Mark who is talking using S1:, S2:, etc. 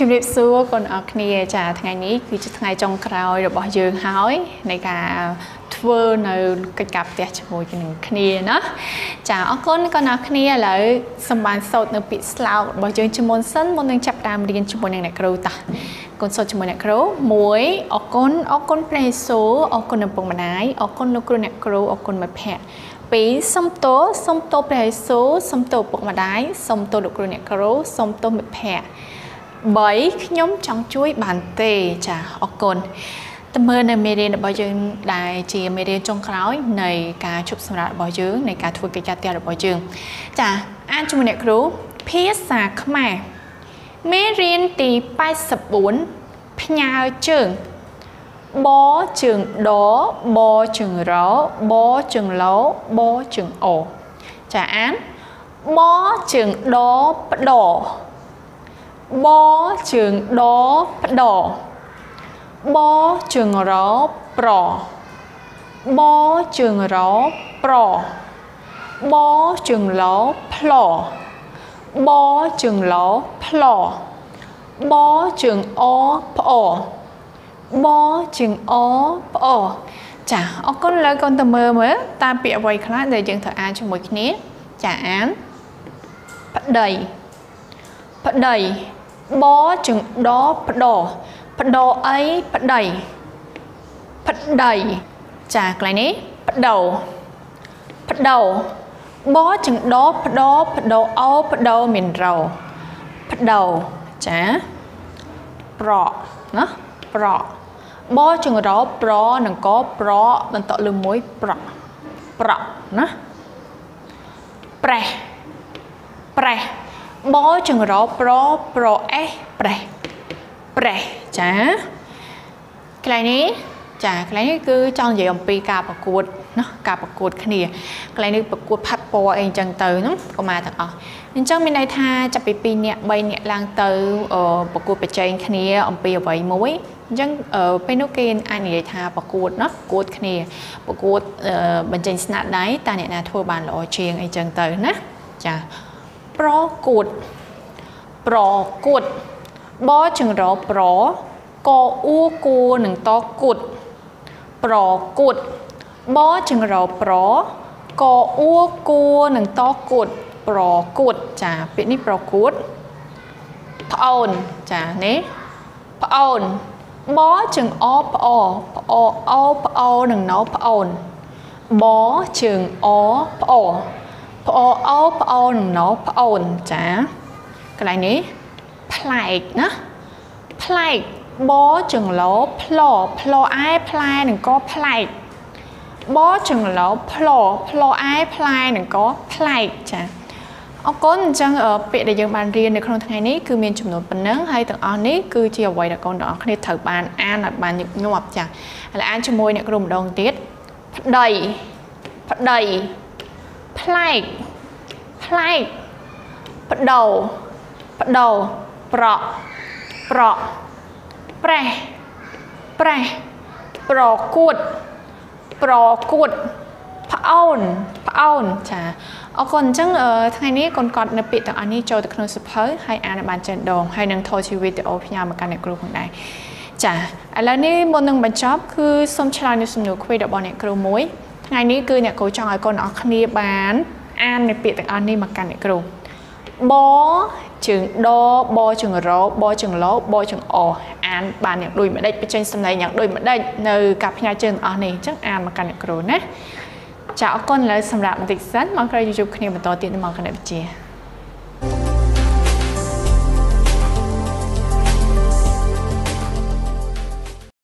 S1: ជំរាបសួរកូនអរគ្នាចាថ្ងៃនេះគឺជាថ្ងៃចុងក្រោយរបស់យើងហើយនៃការធ្វើនៅកិច្ចការផ្ទះជាមួយនឹងគ្នាណាចាអរគុណកូនអរគ្នាឥឡូវសម្បានសូត្រនៅពាក្យស្លោករបស់យើងជាមុនសិនមុននឹងចាប់ផ្ដើមរៀនជាមួយនឹងអ្នកគ្រូតាកូនសូត្រជាមួយអ្នកគ្រូ1អរគុណអរគុណព្រះយេស៊ូវអរគុណឪពុកម្ដាយអរគុណលោកគ្រូអ្នកគ្រូអរគុណមិត្តភ័ក្តិ2សុំទោសុំទោព្រះយេស៊ូវសុំទោឪពុកម្ដាយសុំទោលោកគ្រូអ្នកគ្រូសុំទោមិត្តភ័ក្តិ 3ខ្ញុំចង់ជួយបានទេចាអរគុណតើមើលនៅមេរៀនរបស់យើងដែលជាមេរៀនចុងក្រោយនៃការជប់សម្រាប់របស់យើងនៃការធ្វើកិច្ចការផ្ទះរបស់យើង ចាអានជាមួយអ្នកគ្រូភាសាខ្មែរមេរៀនទី84ផ្ញើជើងបជើងដបជើងរបជើងឡបជើងអចាអានបជើងដផ្ដ បជើងដផ្ដបជើងរប្របជើងរប្របជើងឡផ្លបជើងឡផ្លបជើងអផ្អបជើងអផ្អចាអរគុណលើកូនតើមើលមើលតើពាក្យអ្វីខ្លះដែលយើងត្រូវអានជាមួយគ្នាចាអានប្តី ប្តីបជើងដផ្ដោផ្ដោអីប្តីប្តីចាកន្លែងនេះផ្ដោផ្ដោបជើងដផ្ដោផ្ដោអោផ្ដោមានរោផ្ដោចាប្រក់ណាប្រក់បជើងរោប្រនឹងកប្រក់បន្តលើមួយប្រក់ប្រក់ណាប្រេះប្រេះ បចង្រោប្រប្រអេសប្រេះប្រេះចាកន្លែងនេះចាកន្លែងនេះគឺចង់និយាយអំពីការប្រកួតណាការប្រកួតគ្នាកន្លែងនេះប្រកួតផាត់ពណ៌អីអញ្ចឹងទៅណាកុមារទាំងអស់អញ្ចឹងមានន័យថាចាប់ពី2នាក់3នាក់ឡើងទៅប្រកួតប្រជែងគ្នា អំពីអ្វីមួយអញ្ចឹងពេលនោះគេអាចនិយាយថាប្រកួតណាប្រកួតគ្នាប្រកួតបញ្ចេញស្នាដៃតើអ្នកណាធ្វើបានល្អជាងអីចឹងទៅណាចា ប្រកួតប្រកួតបចង្រប្រកអ៊ូគួនឹងតគួតប្រកួតបចង្រប្រកអ៊ូគួនឹងតគួតប្រកួតចាពាក្យនេះប្រកួតប្អូនចានេះប្អូនបជើងអប្អប្អអប្អូនឹងណោប្អូនបជើងអប្អ ប្អូអូប្អូននឹងណោប្អូនចាកន្លែងនេះប្លែកណាប្លែកបចង្លោផ្លផ្លអែផ្លែនឹងក៏ប្លែកបចង្លោផ្លផ្លអែផ្លែនឹងក៏ប្លែកចាអរគុណអញ្ចឹងពាក្យដែលយើងបានរៀននៅក្នុងថ្ងៃនេះគឺមានចំនួនប៉ុណ្ណឹងហើយទាំងអស់នេះគឺជាអ្វីដែលកូនទាំងអស់គ្នាត្រូវបានអានឲ្យបានញឹកញាប់ចាឥឡូវអានជាមួយអ្នកគ្រូម្ដងទៀតប្តីប្តី ប្លែកប្លែកបដោបដោប្រក់ប្រក់ប្រេះប្រេះប្រកួតប្រកួតប្អូនប្អូនចាអរគុណអញ្ចឹងថ្ងៃនេះកូនកត់នៅពាក្យទាំងអស់នេះចូលទៅក្នុងសភៅហើយអានបានច្រើនដងហើយនឹងថតជាវីដេអូផ្ញើមកកាន់អ្នកគ្រូផងដែរចាឥឡូវនេះមុននឹងបញ្ចប់គឺសូមឆ្លើយនៅសំណួរ quiz របស់អ្នកគ្រូមួយ ថ្ងៃនេះគឺអ្នកគ្រូចង់ឲ្យកូនអរគ្នាបានអាននៅពាក្យទាំងអស់នេះមកកាន់អ្នកគ្រូបជើងដបជើងរបជើងឡបជើងអអានបានយ៉ាងដូចម្ដេចបញ្ចេញសម្លេងយ៉ាងដូចម្ដេចនៅការផ្ញើជើងទាំងអស់នេះអញ្ចឹងអានមកកាន់អ្នកគ្រូណាចាអរគុណឥឡូវសម្រាប់បន្តិចសិនមកក្រោយជួបគ្នាបន្តទៀតមកគណៈវិទ្យា